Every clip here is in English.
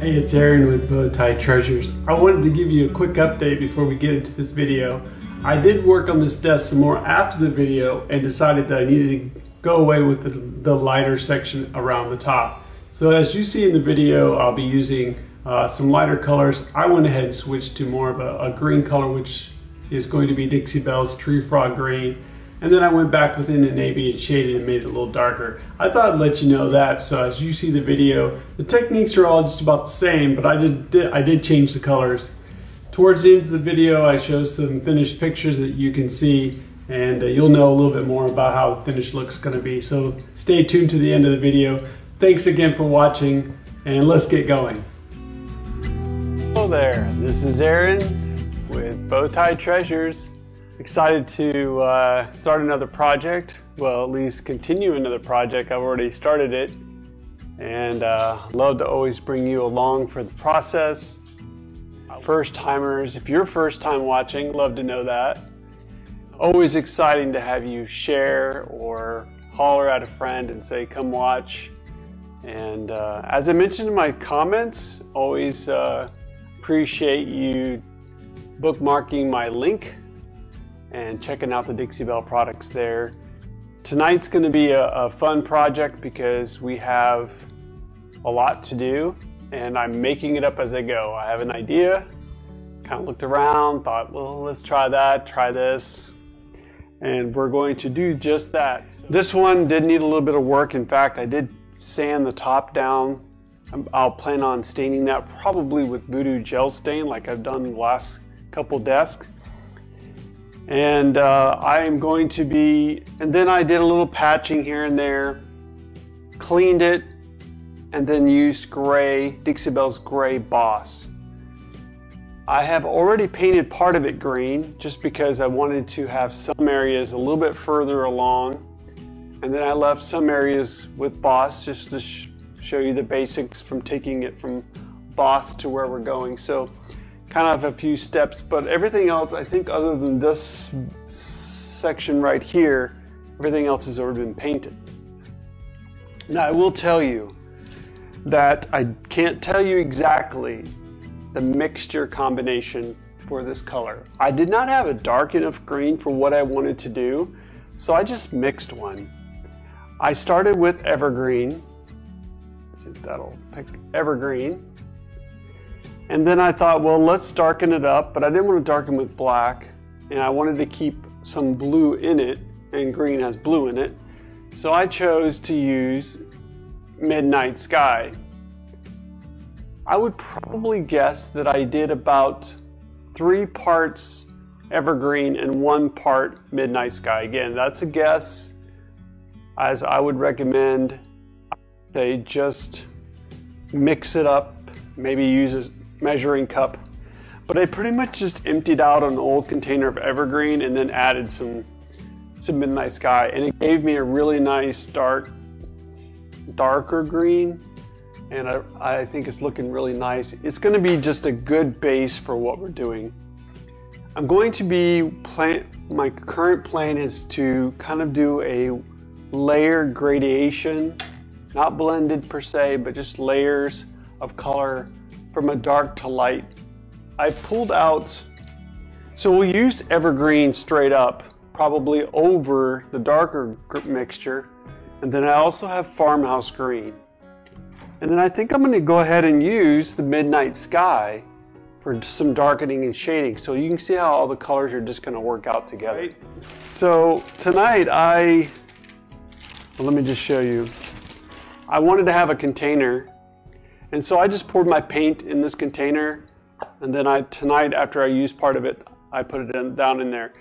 Hey, it's Aaron with Bowtie Treasures. I wanted to give you a quick update before we get into this video. I did work on this desk some more after the video and decided that I needed to go away with the, the lighter section around the top. So as you see in the video, I'll be using uh, some lighter colors. I went ahead and switched to more of a, a green color, which is going to be Dixie Belle's Tree Frog Green. And then I went back within the navy and shaded and made it a little darker. I thought I'd let you know that, so as you see the video, the techniques are all just about the same, but I just did, I did change the colors. Towards the end of the video, I show some finished pictures that you can see, and uh, you'll know a little bit more about how the finish looks gonna be. So stay tuned to the end of the video. Thanks again for watching, and let's get going. Hello there, this is Aaron with Bowtie Treasures. Excited to uh, start another project. Well, at least continue another project. I've already started it. And uh, love to always bring you along for the process. First timers, if you're first time watching, love to know that. Always exciting to have you share or holler at a friend and say, come watch. And uh, as I mentioned in my comments, always uh, appreciate you bookmarking my link and checking out the Dixie Belle products there. Tonight's going to be a, a, fun project because we have a lot to do and I'm making it up as I go. I have an idea, kind of looked around, thought, well, let's try that, try this, and we're going to do just that. This one did need a little bit of work. In fact, I did sand the top down. I'll plan on staining that probably with Voodoo Gel Stain like I've done the last couple desks. And uh, I am going to be, and then I did a little patching here and there, cleaned it, and then used gray, Dixie Belle's gray boss. I have already painted part of it green just because I wanted to have some areas a little bit further along. And then I left some areas with boss just to sh show you the basics from taking it from boss to where we're going. So kind of a few steps, but everything else, I think other than this section right here, everything else has already been painted. Now I will tell you that I can't tell you exactly the mixture combination for this color. I did not have a dark enough green for what I wanted to do, so I just mixed one. I started with evergreen. Let's see if that'll pick evergreen. And then I thought, well, let's darken it up, but I didn't want to darken with black, and I wanted to keep some blue in it, and green has blue in it. So I chose to use Midnight Sky. I would probably guess that I did about three parts evergreen and one part midnight sky. Again, that's a guess, as I would recommend they just mix it up, maybe use measuring cup. But I pretty much just emptied out an old container of evergreen and then added some, some midnight sky. And it gave me a really nice dark, darker green. And I, I think it's looking really nice. It's gonna be just a good base for what we're doing. I'm going to be plan, my current plan is to kind of do a layered gradation, not blended per se, but just layers of color from a dark to light. I pulled out, so we'll use evergreen straight up, probably over the darker mixture. And then I also have farmhouse green. And then I think I'm gonna go ahead and use the midnight sky for some darkening and shading. So you can see how all the colors are just gonna work out together. Right. So tonight I, well, let me just show you. I wanted to have a container and so I just poured my paint in this container and then I tonight after I used part of it, I put it in, down in there.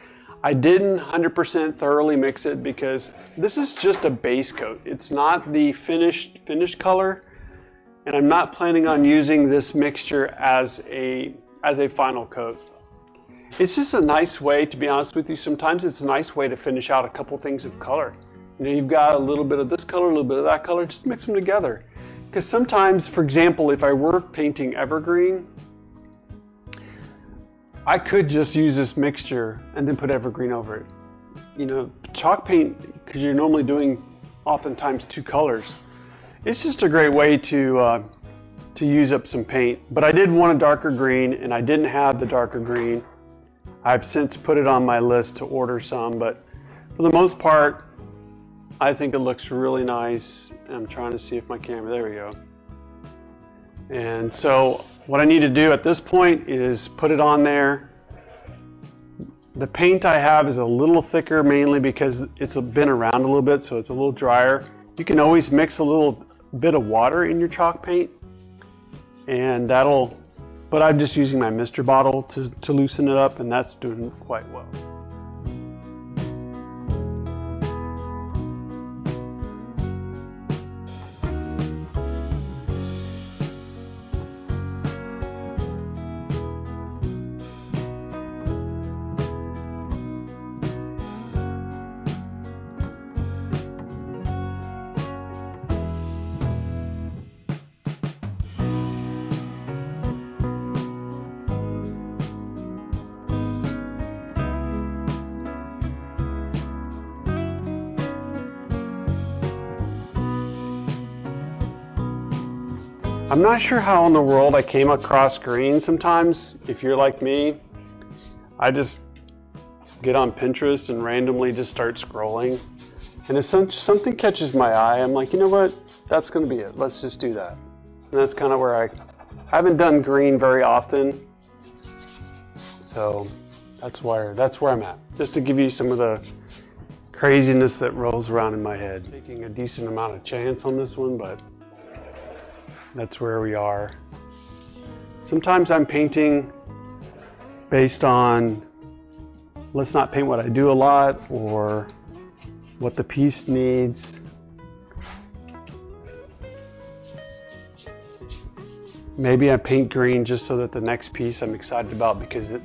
I didn't 100% thoroughly mix it because this is just a base coat. It's not the finished finished color and I'm not planning on using this mixture as a as a final coat. It's just a nice way, to be honest with you, sometimes it's a nice way to finish out a couple things of color. You know, you've got a little bit of this color, a little bit of that color, just mix them together. Because sometimes, for example, if I were painting evergreen, I could just use this mixture and then put evergreen over it. You know, chalk paint, because you're normally doing oftentimes two colors, it's just a great way to uh, to use up some paint. But I did want a darker green and I didn't have the darker green. I've since put it on my list to order some, but for the most part, I think it looks really nice. I'm trying to see if my camera, there we go. And so what I need to do at this point is put it on there. The paint I have is a little thicker mainly because it's been around a little bit so it's a little drier. You can always mix a little bit of water in your chalk paint and that'll, but I'm just using my mister bottle to, to loosen it up and that's doing quite well. I'm not sure how in the world I came across green sometimes. If you're like me, I just get on Pinterest and randomly just start scrolling. And if some, something catches my eye, I'm like, you know what? That's going to be it. Let's just do that. And that's kind of where I, I haven't done green very often. So that's where, that's where I'm at. Just to give you some of the craziness that rolls around in my head. Taking a decent amount of chance on this one, but that's where we are. Sometimes I'm painting based on let's not paint what I do a lot or what the piece needs. Maybe I paint green just so that the next piece I'm excited about because it,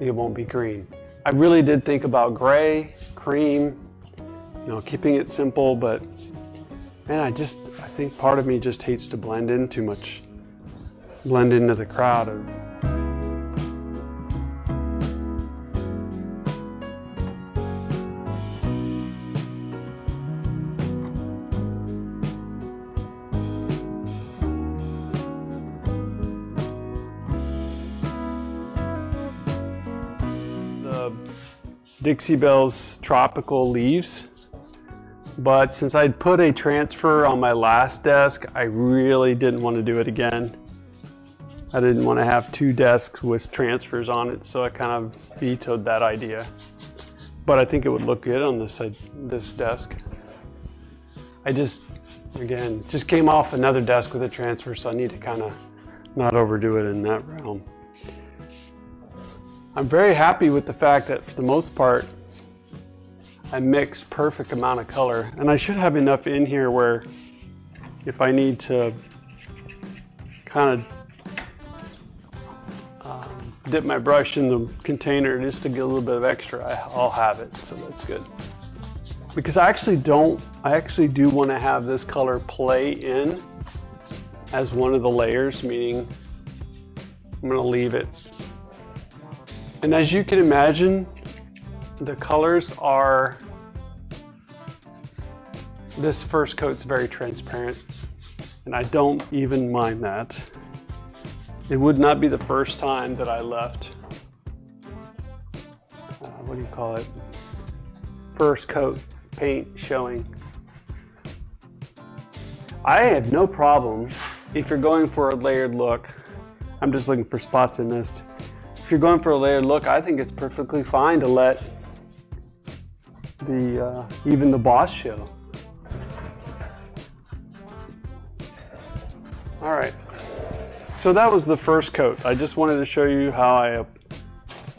it won't be green. I really did think about gray, cream, you know, keeping it simple, but man, I just, think part of me just hates to blend in too much, blend into the crowd. The Dixie Belle's Tropical Leaves but since I'd put a transfer on my last desk, I really didn't want to do it again. I didn't want to have two desks with transfers on it, so I kind of vetoed that idea. But I think it would look good on this, uh, this desk. I just, again, just came off another desk with a transfer, so I need to kind of not overdo it in that realm. I'm very happy with the fact that for the most part, I mix perfect amount of color. And I should have enough in here where if I need to kind of um, dip my brush in the container just to get a little bit of extra, I'll have it, so that's good. Because I actually don't, I actually do want to have this color play in as one of the layers, meaning I'm to leave it. And as you can imagine, the colors are, this first coat's very transparent and I don't even mind that. It would not be the first time that I left, uh, what do you call it, first coat paint showing. I have no problem if you're going for a layered look. I'm just looking for spots in this. If you're going for a layered look, I think it's perfectly fine to let the uh, even the boss show. All right, so that was the first coat. I just wanted to show you how I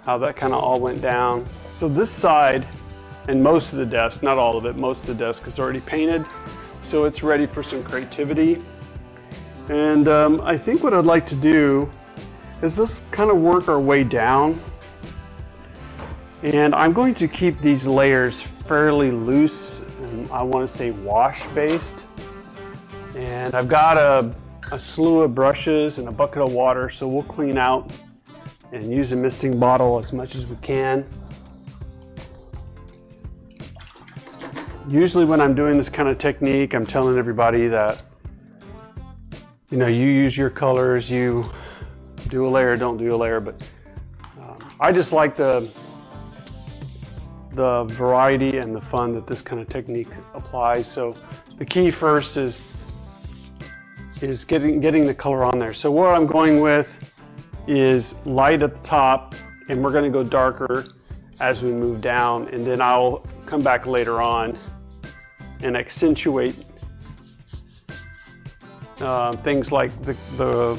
how that kind of all went down. So this side and most of the desk, not all of it, most of the desk is already painted, so it's ready for some creativity. And um, I think what I'd like to do is just kind of work our way down and I'm going to keep these layers fairly loose, and I want to say wash based. And I've got a, a slew of brushes and a bucket of water, so we'll clean out and use a misting bottle as much as we can. Usually when I'm doing this kind of technique, I'm telling everybody that you know, you use your colors, you do a layer, don't do a layer, but um, I just like the the variety and the fun that this kind of technique applies. So the key first is is getting getting the color on there. So what I'm going with is light at the top and we're going to go darker as we move down and then I'll come back later on and accentuate uh, things like the, the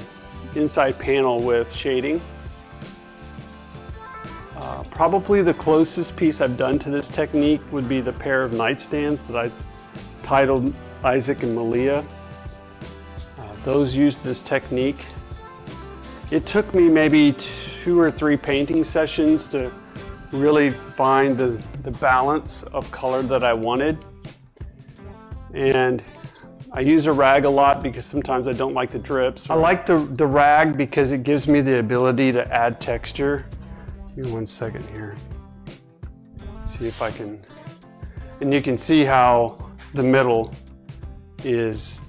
inside panel with shading. Uh, probably the closest piece I've done to this technique would be the pair of nightstands that I titled Isaac and Malia. Uh, those used this technique. It took me maybe two or three painting sessions to really find the, the balance of color that I wanted. And I use a rag a lot because sometimes I don't like the drips. I like the, the rag because it gives me the ability to add texture. Give me one second here. See if I can, and you can see how the middle is,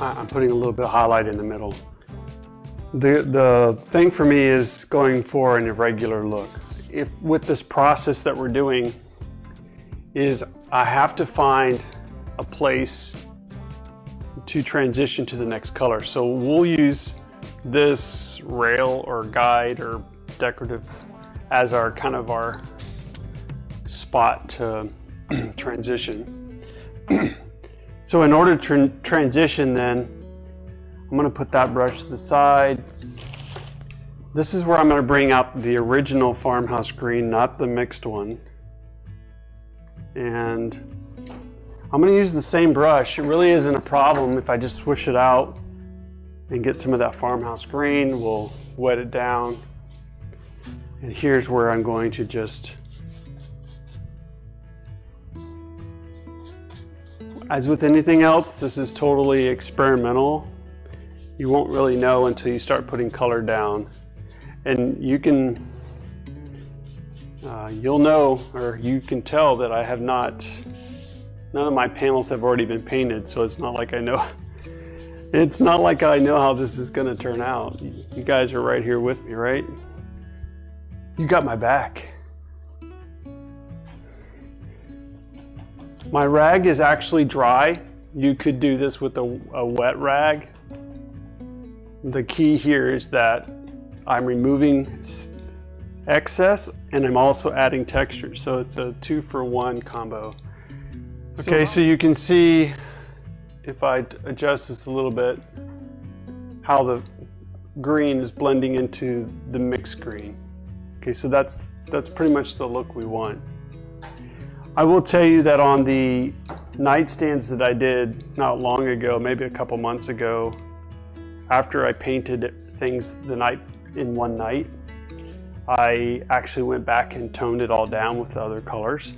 I'm putting a little bit of highlight in the middle. The, the thing for me is going for an irregular look. If with this process that we're doing is I have to find a place to transition to the next color. So we'll use this rail or guide or decorative as our kind of our spot to transition. so in order to transition then, I'm gonna put that brush to the side. This is where I'm gonna bring out the original farmhouse green, not the mixed one. And I'm gonna use the same brush. It really isn't a problem if I just swish it out and get some of that farmhouse green. We'll wet it down. And here's where I'm going to just, as with anything else, this is totally experimental. You won't really know until you start putting color down. And you can, uh, you'll know, or you can tell that I have not None of my panels have already been painted, so it's not like I know. It's not like I know how this is going to turn out. You guys are right here with me, right? You got my back. My rag is actually dry. You could do this with a, a wet rag. The key here is that I'm removing excess and I'm also adding texture. So it's a two for one combo. Okay, so you can see if I adjust this a little bit, how the green is blending into the mixed green. Okay, so that's, that's pretty much the look we want. I will tell you that on the nightstands that I did not long ago, maybe a couple months ago, after I painted things the night in one night, I actually went back and toned it all down with the other colors.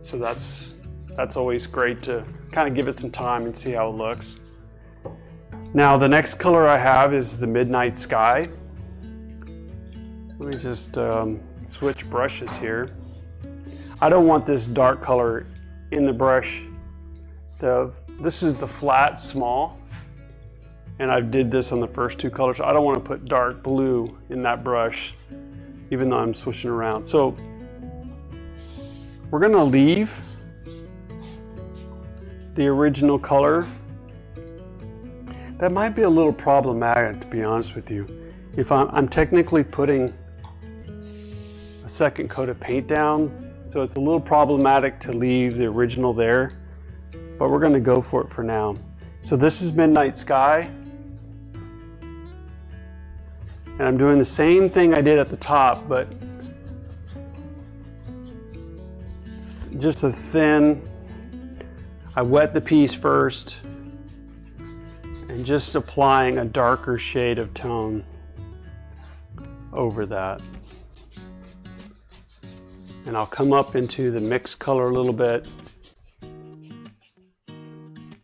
So that's that's always great to kind of give it some time and see how it looks. Now the next color I have is the Midnight Sky. Let me just um, switch brushes here. I don't want this dark color in the brush. The, this is the flat small and I did this on the first two colors. I don't want to put dark blue in that brush even though I'm switching around. So we're going to leave the original color. That might be a little problematic to be honest with you. If I'm, I'm technically putting second coat of paint down, so it's a little problematic to leave the original there, but we're gonna go for it for now. So this is Midnight Sky. And I'm doing the same thing I did at the top, but just a thin I wet the piece first and just applying a darker shade of tone over that. And I'll come up into the mixed color a little bit.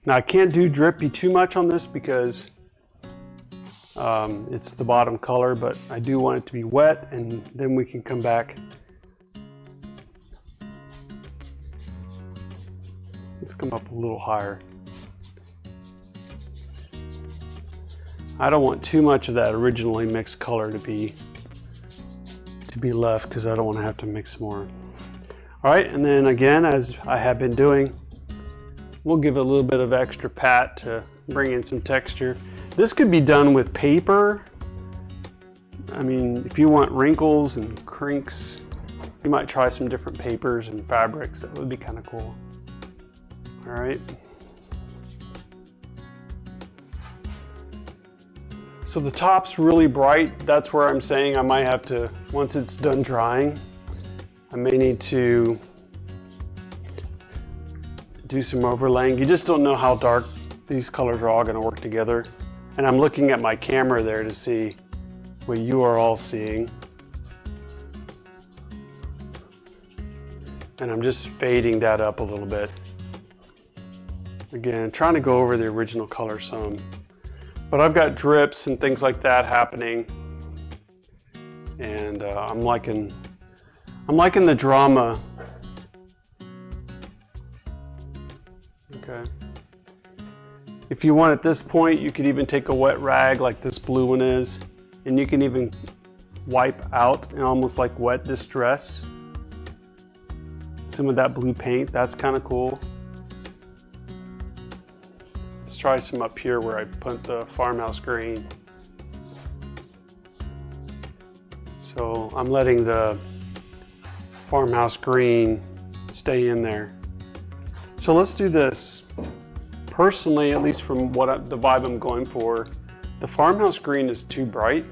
Now I can't do drippy too much on this because um, it's the bottom color, but I do want it to be wet and then we can come back Let's come up a little higher. I don't want too much of that originally mixed color to be to be left because I don't want to have to mix more. All right, and then again, as I have been doing, we'll give a little bit of extra pat to bring in some texture. This could be done with paper. I mean, if you want wrinkles and crinks, you might try some different papers and fabrics. That would be kind of cool. All right. So the top's really bright. That's where I'm saying I might have to, once it's done drying, I may need to do some overlaying. You just don't know how dark these colors are all gonna work together. And I'm looking at my camera there to see what you are all seeing. And I'm just fading that up a little bit. Again, trying to go over the original color some. But I've got drips and things like that happening. And uh, I'm liking, I'm liking the drama. Okay. If you want at this point, you could even take a wet rag like this blue one is, and you can even wipe out in almost like wet distress some of that blue paint. That's kind of cool. Try some up here where I put the farmhouse green. So I'm letting the farmhouse green stay in there. So let's do this. Personally, at least from what I, the vibe I'm going for, the farmhouse green is too bright.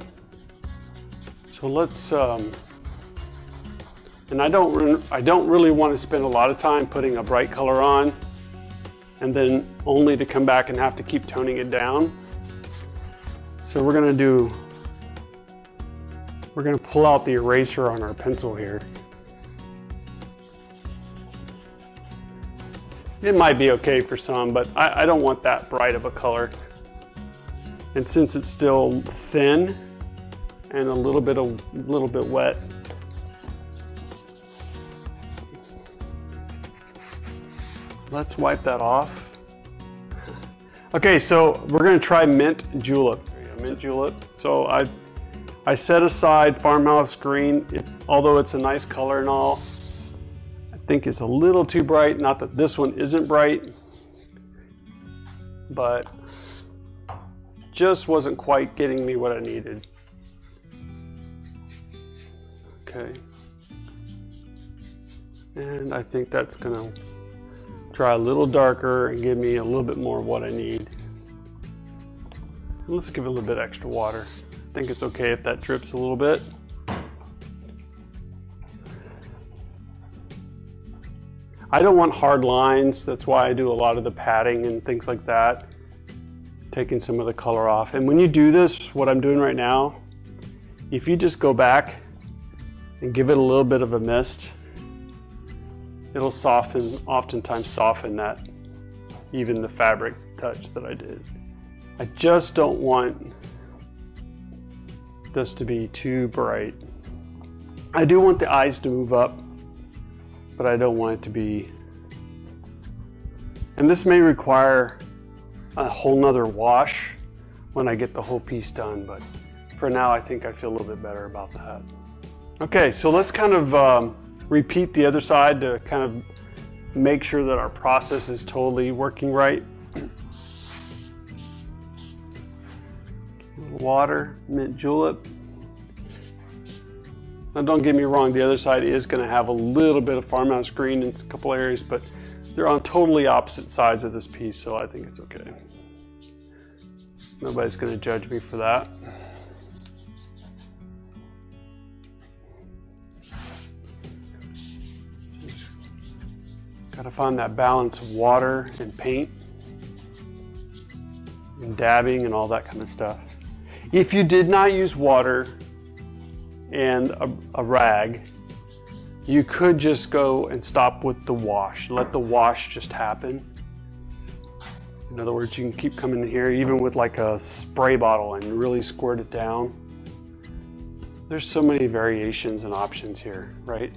So let's, um, and I don't, I don't really want to spend a lot of time putting a bright color on and then only to come back and have to keep toning it down. So we're gonna do, we're gonna pull out the eraser on our pencil here. It might be okay for some, but I, I don't want that bright of a color. And since it's still thin and a little bit, a little bit wet, let's wipe that off. Okay, so we're gonna try mint julep. Mint julep. So I, I set aside farmhouse green. It, although it's a nice color and all, I think it's a little too bright. Not that this one isn't bright, but just wasn't quite getting me what I needed. Okay. And I think that's gonna Try a little darker and give me a little bit more of what I need. Let's give it a little bit extra water. I think it's okay if that drips a little bit. I don't want hard lines. That's why I do a lot of the padding and things like that. Taking some of the color off. And when you do this, what I'm doing right now, if you just go back and give it a little bit of a mist, it'll soften, oftentimes soften that, even the fabric touch that I did. I just don't want this to be too bright. I do want the eyes to move up, but I don't want it to be, and this may require a whole nother wash when I get the whole piece done, but for now I think I feel a little bit better about that. Okay, so let's kind of um, repeat the other side to kind of make sure that our process is totally working right. Water, mint julep. Now don't get me wrong, the other side is going to have a little bit of farmhouse green in a couple areas, but they're on totally opposite sides of this piece, so I think it's okay. Nobody's going to judge me for that. To find that balance of water and paint and dabbing and all that kind of stuff. If you did not use water and a, a rag, you could just go and stop with the wash. Let the wash just happen. In other words, you can keep coming in here even with like a spray bottle and really squirt it down. There's so many variations and options here, right?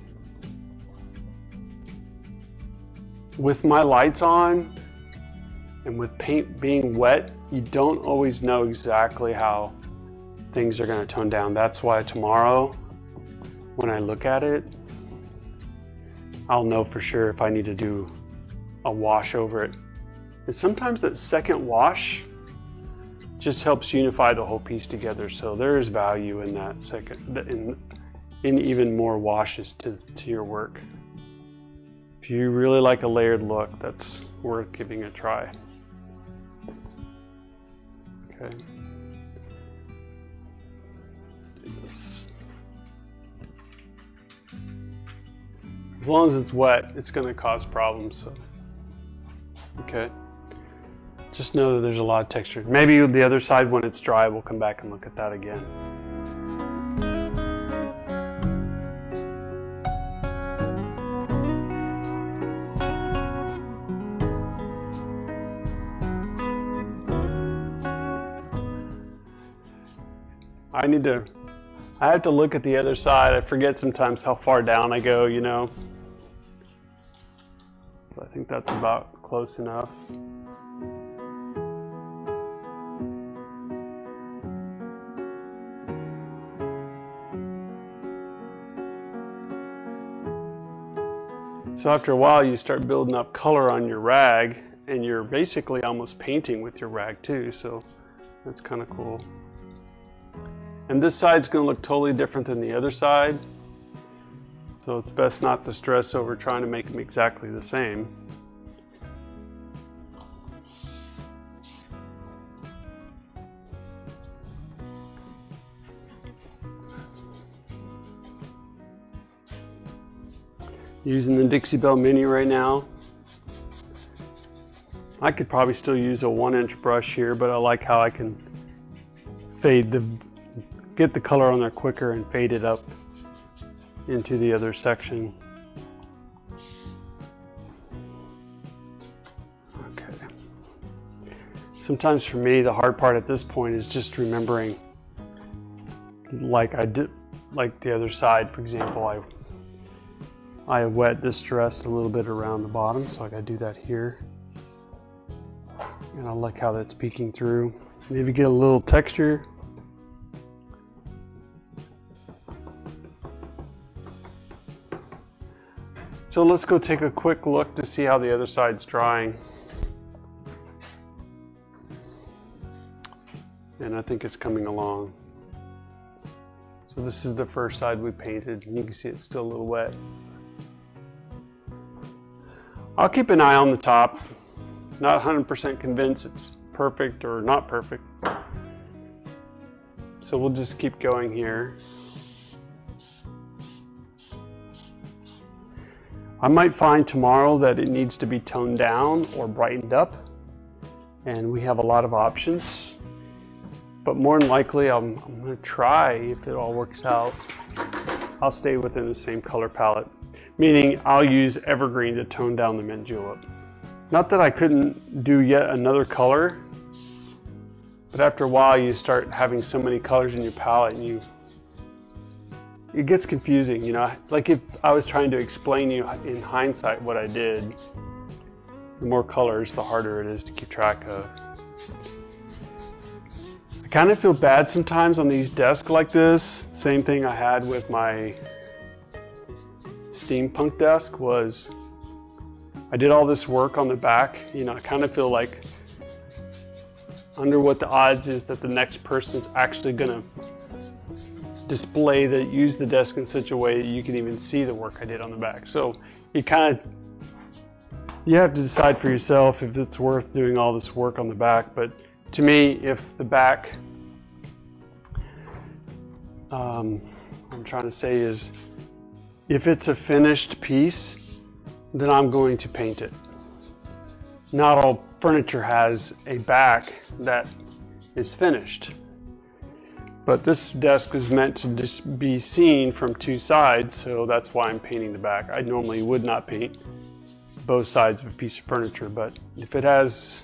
With my lights on And with paint being wet, you don't always know exactly how things are going to tone down. That's why tomorrow, when I look at it, I'll know for sure if I need to do a wash over it. And sometimes that second wash just helps unify the whole piece together. So there is value in that second, in, in even more washes to, to your work. If you really like a layered look, that's worth giving a try. Okay. Let's do this. As long as it's wet, it's going to cause problems. So. Okay. Just know that there's a lot of texture. Maybe the other side, when it's dry, we'll come back and look at that again. I need to, I have to look at the other side. I forget sometimes how far down I go, you know. But I think that's about close enough. So after a while you start building up color on your rag and you're basically almost painting with your rag too, so that's kind of cool. And this side's going to look totally different than the other side. So it's best not to stress over trying to make them exactly the same. Using the Dixie Belle Mini right now. I could probably still use a one inch brush here, but I like how I can fade the get the color on there quicker and fade it up into the other section. Okay. Sometimes for me, the hard part at this point is just remembering, like I did, like the other side, for example, I I wet distressed a little bit around the bottom, so I gotta do that here. And I like how that's peeking through. Maybe get a little texture So let's go take a quick look to see how the other side's drying. And I think it's coming along. So this is the first side we painted. and You can see it's still a little wet. I'll keep an eye on the top. Not 100% convinced it's perfect or not perfect. So we'll just keep going here. I might find tomorrow that it needs to be toned down or brightened up and we have a lot of options. But more than likely I'm, I'm going to try if it all works out I'll stay within the same color palette. Meaning I'll use evergreen to tone down the mint julep. Not that I couldn't do yet another color but after a while you start having so many colors in your palette and you it gets confusing, you know, like if I was trying to explain you in hindsight what I did, the more colors, the harder it is to keep track of. I kind of feel bad sometimes on these desks like this. Same thing I had with my steampunk desk was I did all this work on the back, you know, I kind of feel like under what the odds is that the next person's actually gonna display that use the desk in such a way that you can even see the work I did on the back. So you kind of you have to decide for yourself if it's worth doing all this work on the back. But to me, if the back, um, I'm trying to say is, if it's a finished piece, then I'm going to paint it. Not all furniture has a back that is finished. But this desk is meant to just be seen from two sides, so that's why I'm painting the back. I normally would not paint both sides of a piece of furniture, but if it has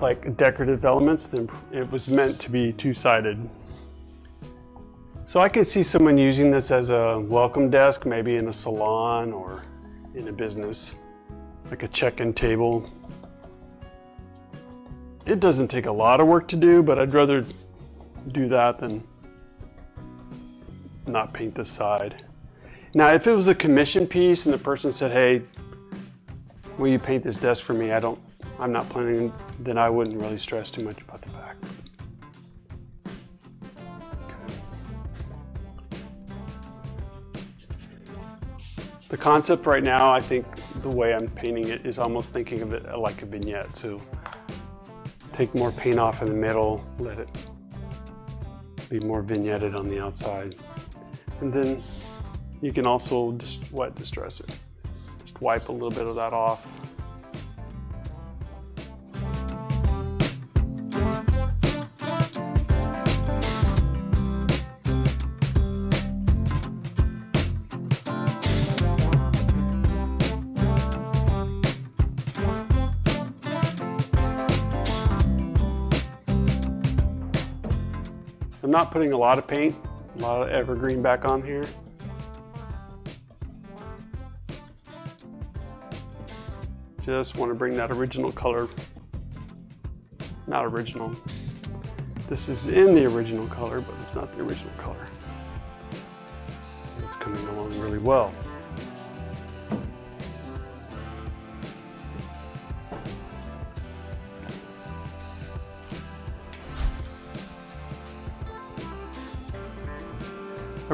like decorative elements, then it was meant to be two-sided. So I could see someone using this as a welcome desk, maybe in a salon or in a business, like a check-in table. it doesn't take a lot of work to do, but I'd rather do that than not paint the side. Now, if it was a commission piece and the person said, hey, will you paint this desk for me? I don't, I'm not planning, then I wouldn't really stress too much about the back. The concept right now, I think the way I'm painting it is almost thinking of it like a vignette. So take more paint off in the middle, let it be more vignetted on the outside. And then you can also just wet distress it. Just wipe a little bit of that off. Not putting a lot of paint, a lot of evergreen back on here. Just want to bring that original color, not original. This is in the original color, but it's not the original color. It's coming along really well.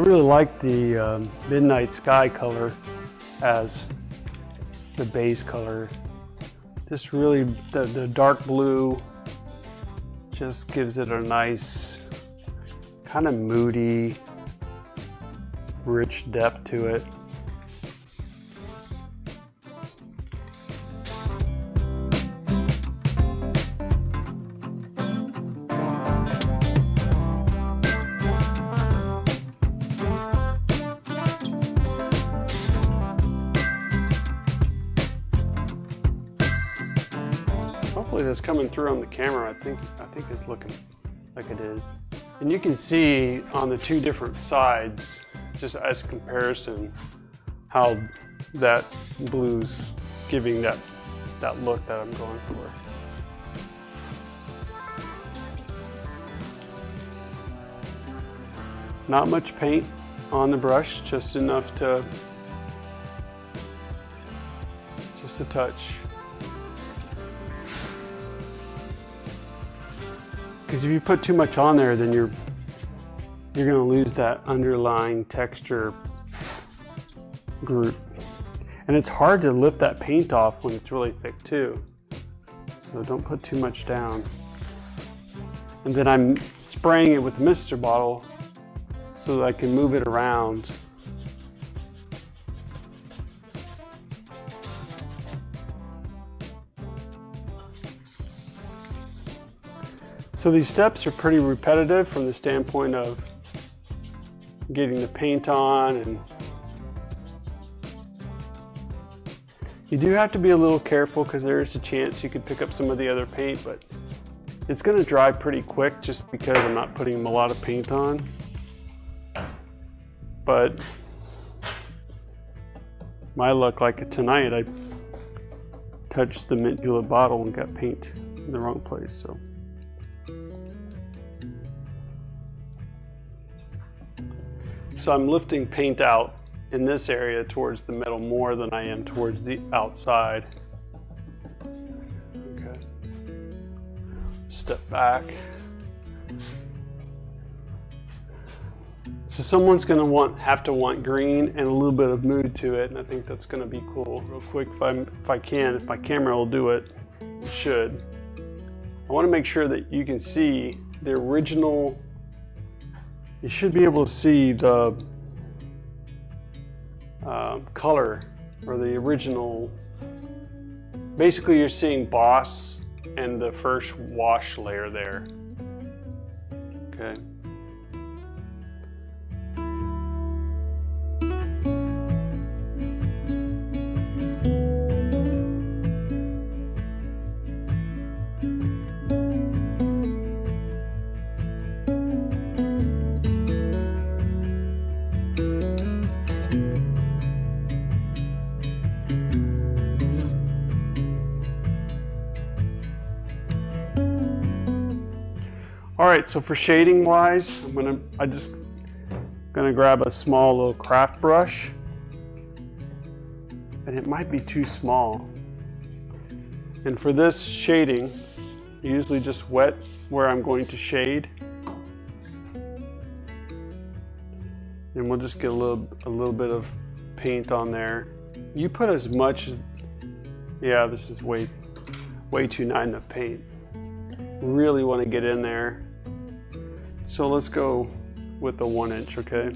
Really like the um, midnight sky color as the base color. Just really, the, the dark blue just gives it a nice, kind of moody, rich depth to it. Through on the camera. I think I think it's looking like it is. And you can see on the two different sides, just as comparison, how that blue's giving that that look that I'm going for. Not much paint on the brush, just enough to, just a touch. Because if you put too much on there, then you're you're going to lose that underlying texture group. And it's hard to lift that paint off when it's really thick too. So don't put too much down. And then I'm spraying it with the mister bottle so that I can move it around. So these steps are pretty repetitive from the standpoint of getting the paint on and you do have to be a little careful because there is a chance you could pick up some of the other paint but it's going to dry pretty quick just because I'm not putting a lot of paint on. But my luck like tonight I touched the mint julep bottle and got paint in the wrong place so So I'm lifting paint out in this area towards the middle more than I am towards the outside. Okay. Step back. So someone's going to want have to want green and a little bit of mood to it, and I think that's going to be cool. Real quick, if I if I can, if my camera will do it, it should. I want to make sure that you can see the original you should be able to see the uh, color or the original. Basically, you're seeing boss and the first wash layer there. Okay. Right, so for shading wise, I'm gonna, I just gonna grab a small little craft brush and it might be too small. And for this shading, I usually just wet where I'm going to shade. And we'll just get a little, a little bit of paint on there. You put as much, yeah, this is way, way too not enough paint. Really want to get in there. So let's go with the one inch, okay?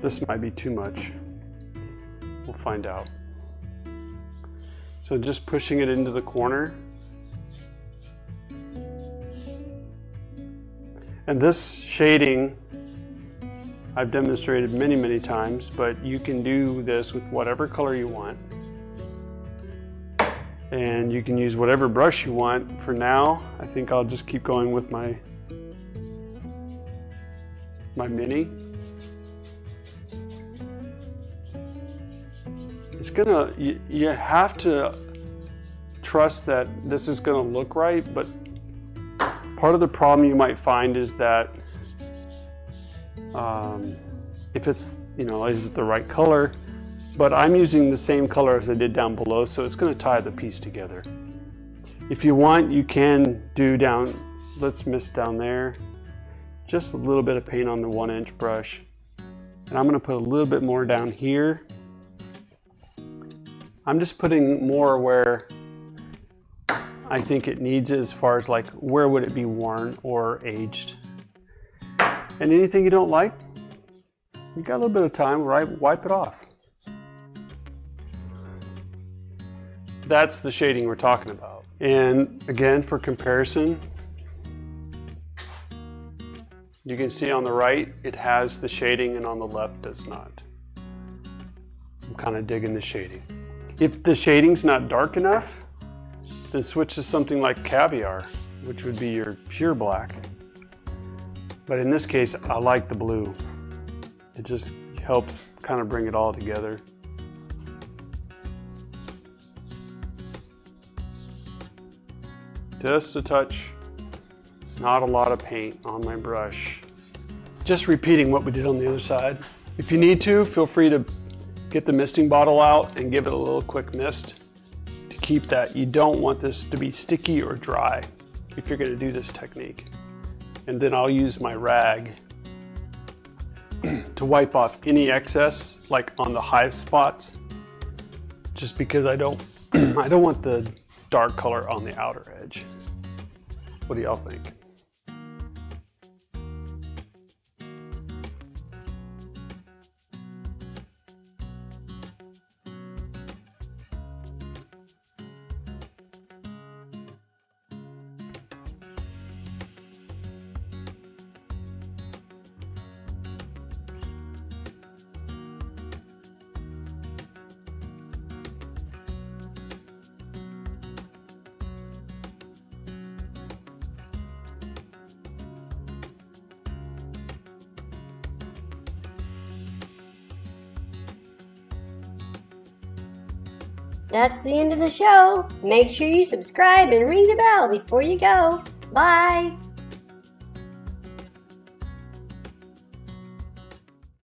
This might be too much. We'll find out. So just pushing it into the corner. And this shading, I've demonstrated many, many times, but you can do this with whatever color you want. And you can use whatever brush you want. For now, I think I'll just keep going with my, my mini. it's gonna you, you have to trust that this is gonna look right but part of the problem you might find is that um, if it's you know is it the right color? But I'm using the same color as I did down below so it's to tie the piece together. If you want you can do down let's miss down there just a little bit of paint on the one inch brush and I'm going to put a little bit more down here I'm just putting more where I think it needs it as far as like where would it be worn or aged. And anything you don't like, you got a little bit of time, right? Wipe it off. That's the shading we're talking about. And again, for comparison, you can see on the right, it has the shading and on the left does not. I'm kind of digging the shading. If the shading's not dark enough, then switch to something like caviar, which would be your pure black. But in this case, I like the blue. It just helps kind of bring it all together. Just a touch, not a lot of paint on my brush. Just repeating what we did on the other side. If you need to, feel free to Get the misting bottle out and give it a little quick mist to keep that. You don't want this to be sticky or dry if you're gonna do this technique. And then I'll use my rag to wipe off any excess, like on the high spots, just because I don't, I don't want the dark color on the outer edge. What do y'all think? That's the end of the show. Make sure you subscribe and ring the bell before you go. Bye.